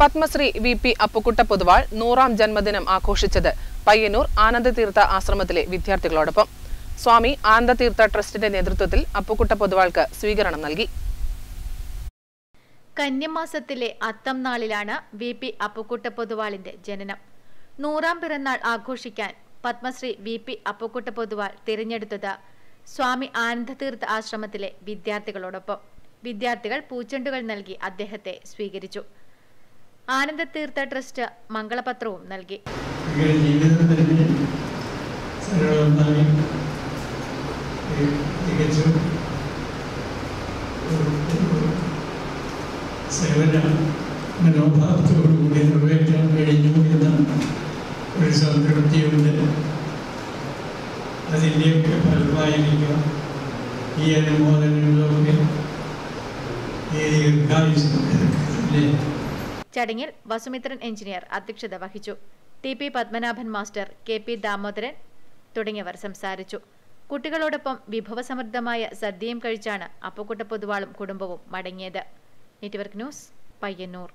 Padmashri V P Appukutta Poduval നൂറാം ജന്മദിനം ആഘോഷിച്ചത് പയ്യന്നൂർ ആനന്ദതീർത്ഥ ആശ്രമത്തിലെ വിദ്യാർത്ഥികളോടൊപ്പം. സ്വാമി ആനന്ദതീർത്ഥ ട്രസ്റ്റിന്റെ നേതൃത്വത്തിൽ അപ്പുക്കുട്ട പൊതുവാൾക്ക് സ്വീകരണം നൽകി. കന്യമാസത്തിലെ അത്തം നാളിലാണ് വി പി അപ്പുക്കുട്ട പൊതുവാളിന്റെ ജനനം. നൂറാം പിറന്നാൾ ആഘോഷിക്കാൻ പത്മശ്രീ വി പി അപ്പുക്കുട്ട പൊതുവാൾ തിരഞ്ഞെടുത്തത് സ്വാമി ആനന്ദതീർത്ഥ ആശ്രമത്തിലെ വിദ്യാർത്ഥികളോടൊപ്പം. വിദ്യാർത്ഥികൾ പൂച്ചെണ്ടുകൾ നൽകി അദ്ദേഹത്തെ സ്വീകരിച്ചു. ആനന്ദതീർത്ഥ ട്രസ്റ്റ് മംഗളപത്രവും നൽകി. സേവന മനോഭാവത്തോടുകൂടി നിറവേറ്റാൻ കഴിഞ്ഞു എന്ന ഒരു സംതൃപ്തിയുണ്ട് അതിന്റെയൊക്കെ ഫലമായിരിക്കാം ഈ അനുമോദനങ്ങളൊക്കെ ഈ ദീർഘായുസിലെ ചടങ്ങിൽ വസുമിത്രൻ എഞ്ചിനീയർ അധ്യക്ഷത വഹിച്ചു. T P Padmanabhan master K P Damodaran തുടങ്ങിയവർ സംസാരിച്ചു. കുട്ടികളോടൊപ്പം വിഭവസമൃദ്ധമായ സദ്യയും കഴിച്ചാണ് അപ്പക്കുട്ട പൊതുവാളും കുടുംബവും മടങ്ങിയത്. Network news Payyanur.